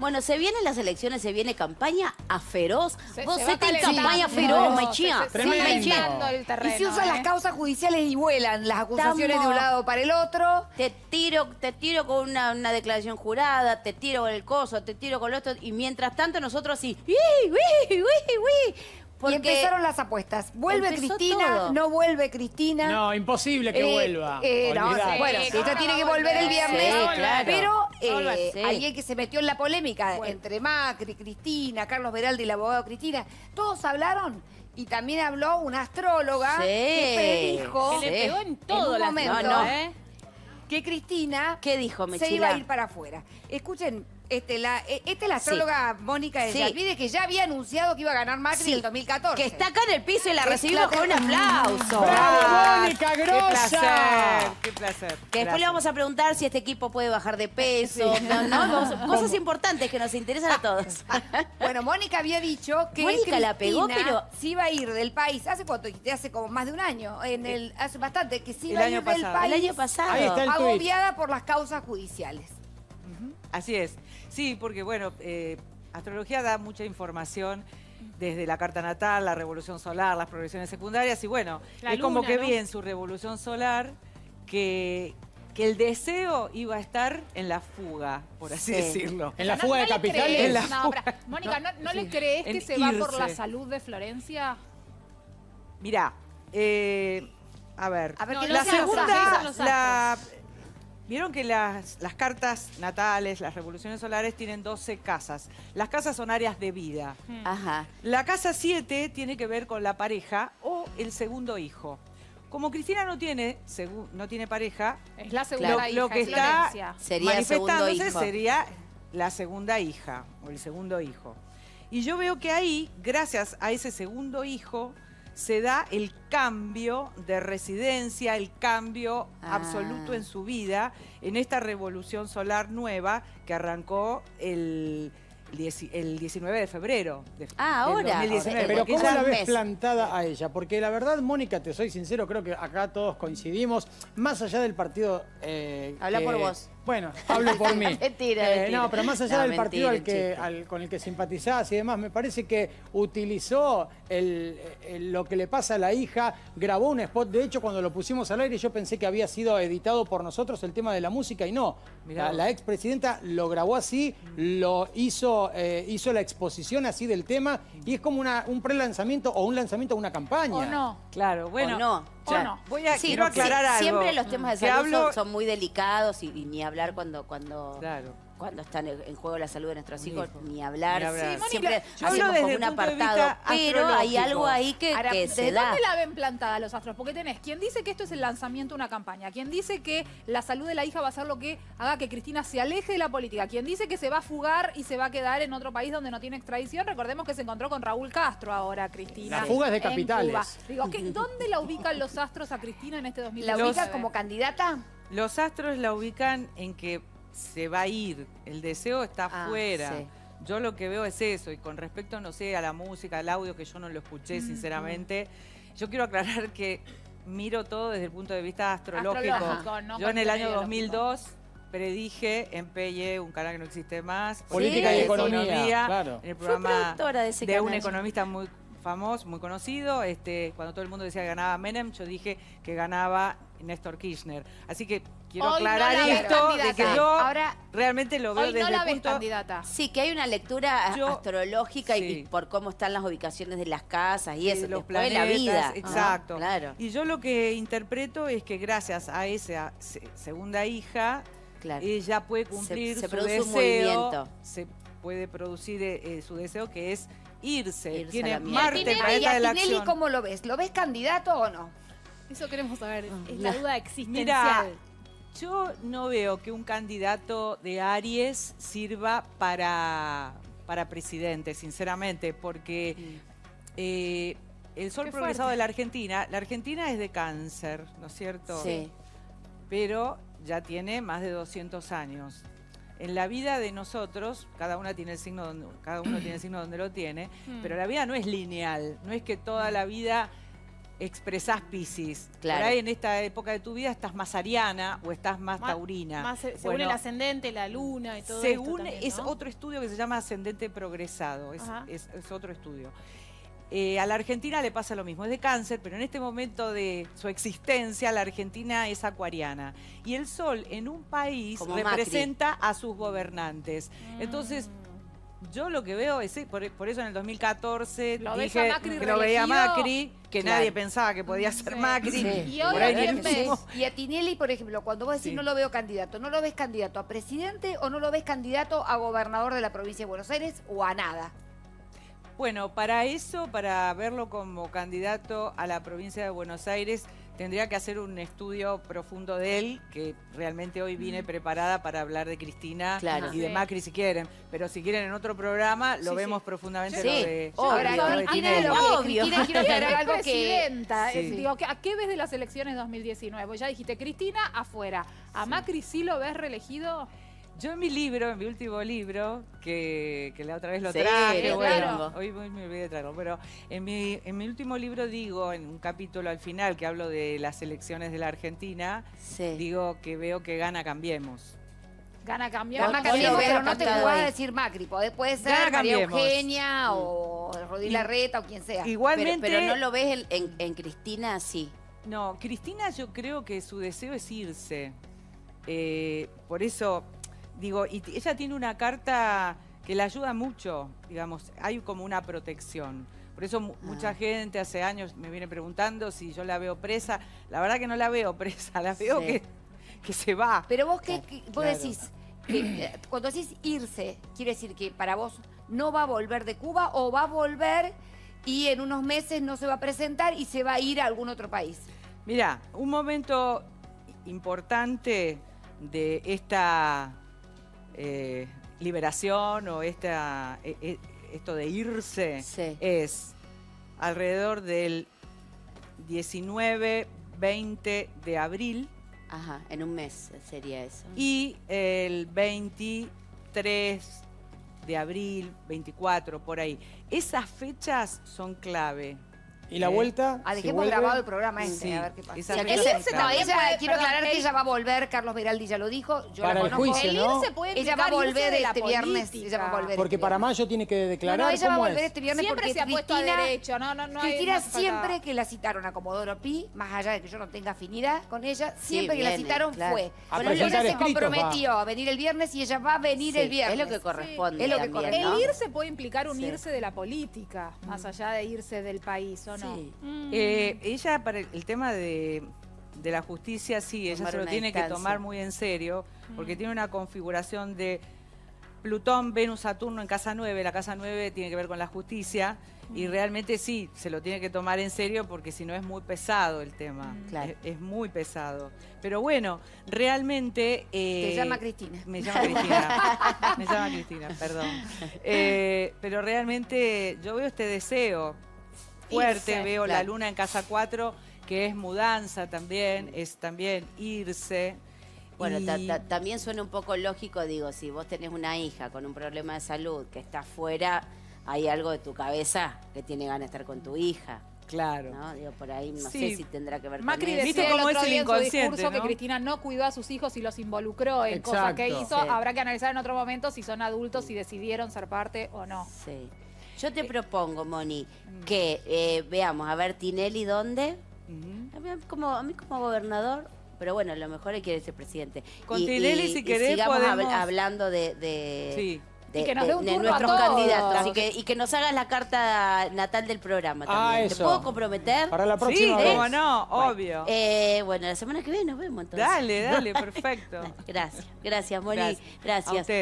Bueno, se vienen las elecciones, se viene campaña a feroz. Se- Vos se calentando. campaña feroz, Machía. Se- el terreno, Y se usan ¿eh? las causas judiciales y vuelan las acusaciones de un lado para el otro. Te tiro, te tiro con una, una declaración jurada, te tiro con el coso, te tiro con lo otro. Y mientras tanto nosotros sí. ¡Uy, uy, uy, uy! Y empezaron las apuestas. ¿Vuelve Cristina? todo. ¿No vuelve Cristina? No, imposible que Eh, vuelva. eh, no, bueno, Sí, si ella no, tiene que volver el viernes. Sí, claro. Pero eh, alguien que se metió en la polémica Bueno. entre Macri, Cristina, Carlos Veraldi y el abogado Cristina, todos hablaron. Y también habló una astróloga Sí. que predijo Que Le Sí. pegó en en todo un la momento No, no. ¿eh? que Cristina ¿Qué dijo, se iba a ir para afuera. Escuchen, este, la, eh, esta es la astróloga Mónica de Sí. Yalvide que ya había anunciado que iba a ganar Macri Sí. en el 2014. Que está acá en el piso y la recibimos con un aplauso. ¡Bravo, Mónica Qué Grosa! placer, qué placer. Que después Gracias. le vamos a preguntar si este equipo puede bajar de peso. No, no, vamos- cosas importantes que nos interesan a todos. Bueno, Mónica había dicho que Mónica la pegó, pero- se iba a ir del país. ¿Hace cuánto? Hace como más de un año. En el, hace bastante. Que se El iba a año ir del pasado. país. El año pasado. Ahí está el tuit. agobiada por las causas judiciales. Así es. Sí, porque bueno, eh, astrología da mucha información desde la carta natal, la revolución solar, las progresiones secundarias y bueno, La es como que ¿no? vi en su revolución solar que, que el deseo iba a estar en la fuga, por así Sí. decirlo. En la No- fuga no de le capitales. la no, fuga. pero, Mónica, ¿no, no le Sí. crees que En se va por la salud de Florencia? Mirá, eh, a ver, A ver, la segunda, la- vieron que las, las cartas natales, las revoluciones solares tienen 12 casas. Las casas son áreas de vida. Ajá. La casa 7 tiene que ver con la pareja o el segundo hijo. Como Cristina no tiene, segu- no tiene pareja, Es la segunda lo, hija, lo que es está. Sería manifestándose hijo. sería la segunda hija o el segundo hijo. Y yo veo que ahí, gracias a ese segundo hijo, se da el cambio de residencia, el cambio Ah. absoluto en su vida, en esta revolución solar nueva que arrancó el, el 19 de febrero. de- Ah, ahora. 2019, Pero ¿cómo la ves mes. plantada a ella? Porque la verdad, Mónica, te soy sincero, creo que acá todos coincidimos, más allá del partido... eh, Habla que- por vos. Bueno, hablo por mí. Mentira, Eh, mentira. No, pero más allá No, del partido al que, al- con el que simpatizás y demás, me parece que utilizó el- el- lo que le pasa a la hija, grabó un spot, de hecho cuando lo pusimos al aire yo pensé que había sido editado por nosotros el tema de la música y no. Mirá La, la expresidenta lo grabó así, lo hizo, eh, hizo la exposición así del tema y es como una, un pre-lanzamiento o un lanzamiento de una campaña. ¿O no? Claro, bueno. ¿O no? ¿O no? Voy a, Sí, quiero sí, aclarar algo. Siempre los temas de salud hablo- son, son muy delicados y, y ni hablar cuando, cuando, Claro. Cuando están en juego la salud de nuestros hijos, hijo. ni hablar. Ni hablar. Sí, siempre yo hacemos desde como un apartado, pero hay algo ahí que, Ahora, que ¿de se da. dónde la ven plantada los astros? Porque tenés quien dice que esto es el lanzamiento de una campaña, quien dice que la salud de la hija va a ser lo que haga que Cristina se aleje de la política, quien dice que se va a fugar y se va a quedar en otro país donde no tiene extradición. Recordemos que se encontró con Raúl Castro ahora, Cristina. La fuga es de capitales. Cuba. Digo, ¿qué- ¿dónde la ubican los astros a Cristina en este ¿La 2019? ubica como candidata? Los astros la ubican en que se va a ir, el deseo está Ah, afuera. sí. Yo lo que veo es eso, y con respecto, no sé, a la música, al audio, que yo no lo escuché, sinceramente, yo quiero aclarar que miro todo desde el punto de vista astrológico. Astrológico, no yo en el año contenido 2002 predije en Pelle, un canal que no existe más, Política y de economía, claro. en el programa de ese un economista muy famoso, muy conocido. Este, cuando todo el mundo decía que ganaba Menem, yo dije que ganaba Néstor Kirchner. Así que quiero Hoy aclarar esto de que yo Ahora, realmente lo veo Hoy desde no la el ves punto candidata. Sí, que hay una lectura Yo- astrológica y- sí. y por cómo están las ubicaciones de las casas y eso, los después de la planetas, vida. Exacto. Ah, claro, Y yo lo que interpreto es que gracias a esa se- segunda hija, claro. ella puede cumplir se su produce un deseo. movimiento. Se puede producir eh, eh, su deseo que es irse. Irse a Tiene. Marte, Y a el ¿y planeta de la acción. cómo lo ves? ¿Lo ves candidato o no? Eso queremos saber. Es la duda Mira, yo no veo que un candidato de Aries sirva para, para presidente, sinceramente, porque eh, el sol Qué progresado fuerte. de la Argentina, la Argentina es de cáncer, ¿no es cierto? Sí. Pero ya tiene más de 200 años. En la vida de nosotros, cada una tiene el signo donde, cada uno tiene el signo donde lo tiene, Mm. pero la vida no es lineal, no es que toda la vida expresás Piscis. Claro. Por ahí en esta época de tu vida estás más ariana o estás más Ma- taurina. Más se- según Bueno, el ascendente, la luna y todo según esto también, es ¿no? otro estudio que se llama ascendente progresado, es, es- es otro estudio. Eh, a la Argentina le pasa lo mismo, es de cáncer, pero en este momento de su existencia, la Argentina es acuariana. Y el sol en un país Como Macri. representa a sus gobernantes. Entonces, yo lo que veo es, por, por eso en el 2014 Lo dije a Macri que lo veía. Macri, que Claro. nadie pensaba que podía ser Sí. Macri. Sí. Y hoy Por ahí a ni ver, el ves- mismo- Y a Tinelli, por ejemplo, cuando vos decís Sí. no lo veo candidato, ¿no lo ves candidato a presidente o no lo ves candidato a gobernador de la provincia de Buenos Aires o a nada? Bueno, para eso, para verlo como candidato a la provincia de Buenos Aires, tendría que hacer un estudio profundo de él, que realmente hoy vine preparada para hablar de Cristina Claro. y de. Macri si quieren. Pero si quieren en otro programa, lo Sí, vemos sí. profundamente Sí, lo de, obvio. Ahora, lo de Cristina, lo que- Obvio. Cristina, quiero aclarar algo que... presidenta. Sí. digo, ¿a qué ves de las elecciones 2019? Vos ya dijiste, Cristina, afuera. ¿A Macri sí lo ves reelegido? Yo en mi libro, en mi último libro, que, que la otra vez lo Sí, traje, bueno, hoy, hoy me olvidé de traerlo, pero en mi, en mi último libro digo, en un capítulo al final que hablo de las elecciones de la Argentina, Sí. digo que veo que gana Cambiemos. Gana cambiar. Gana Cambiemos, pero no te jugás a decir Macri. Puede, puede ser Gana María Cambiemos. Eugenia o Rodríguez Y- Larreta o quien sea. Pero, Igualmente, pero no lo ves en, en- en Cristina así. no, Cristina yo creo que su deseo es irse. Eh, por eso digo, y ella tiene una carta que la ayuda mucho, digamos, hay como una protección. Por eso mu- mucha Ah. gente hace años me viene preguntando si yo la veo presa. La verdad que no la veo presa, la veo Sí. que, que se va. Pero vos, qué, Claro. qué- vos Claro. decís, que, eh, cuando decís irse, quiere decir que para vos no va a volver de Cuba o va a volver y en unos meses no se va a presentar y se va a ir a algún otro país. Mira, un momento importante de esta eh, liberación o esta, e- e- esto de irse Sí. es alrededor del 19, 20 de abril Ajá, en un mes sería eso. y el 23 de abril, 24, por ahí. Esas fechas son clave. ¿Y la vuelta? Ah, dejemos vuelve? grabado el programa este, Sí, a ver qué pasa. fechas ese- son No, clave. ella, puede- quiero perdón, aclarar que el- ella va a volver, Carlos Veraldi ya lo dijo, yo Para la el conozco. juicio, El ¿no? irse puede Ella va a volver de la este viernes. política. Ella va a volver Porque este para mayo tiene que No, declarar. no, ella va a ¿cómo volver es? este viernes Siempre porque se ha puesto a Cristina- derecho, no, no, no hay- Cristina no falta- siempre que la citaron a Comodoro Pi, más allá de que yo no tenga afinidad con ella, siempre que la citaron claro. fue. A Bueno, ella se comprometió a venir el viernes y ella va a venir Sí, el viernes. Es lo que corresponde. Es lo que también, corresponde. ¿no? El irse puede implicar un Sí. irse de la política, más allá de irse del país, ¿o no? Sí. Mm. Eh, ella, para el, el tema de, de la justicia, sí, ella se lo tiene que tomar muy en serio, Mm. porque tiene una configuración de Plutón, Venus, Saturno en casa 9. La casa 9 tiene que ver con la justicia. Y Mm. realmente sí, se lo tiene que tomar en serio porque si no es muy pesado el tema. Mm. Claro. Es, es muy pesado. Pero bueno, realmente... Te eh, llama Cristina. me llama Cristina. Me llama Cristina, perdón. Eh, pero realmente yo veo este deseo fuerte, Irse, veo la luna en casa 4, que es mudanza también, es también irse. Bueno, Y- ta- ta- también suena un poco lógico, digo, si vos tenés una hija con un problema de salud que está fuera, hay algo de tu cabeza que tiene ganas de estar con tu hija, Claro. ¿no? Digo, por ahí no Sí. sé si tendrá que ver Macri con eso. ¿Viste decía el cómo otro es el día en su inconsciente, discurso que? Cristina no cuidó a sus hijos y los involucró en cosas que Exacto. hizo. Sí. Habrá que analizar en otro momento si son adultos, si decidieron ser parte o no. Sí. Yo Eh, te propongo, Moni, mm. que eh, veamos, a ver, Tinelli, ¿dónde? A mí como, a mí como gobernador, pero bueno, a lo mejor él quiere ser presidente. Con Tinelli, si querés, sigamos habl- podemos- hablando de, de, Sí. de- Y que nos de- dé un de turno a nuestros todos. candidatos. Y que, y que nos hagas la carta natal del programa Ah. ¿Te puedo comprometer? Para la Sí, próxima vez. cómo no, Bueno, obvio. eh, bueno, la semana que viene nos vemos entonces. Dale, dale, perfecto. Gracias, gracias, Moni. Gracias. A Gracias. ustedes.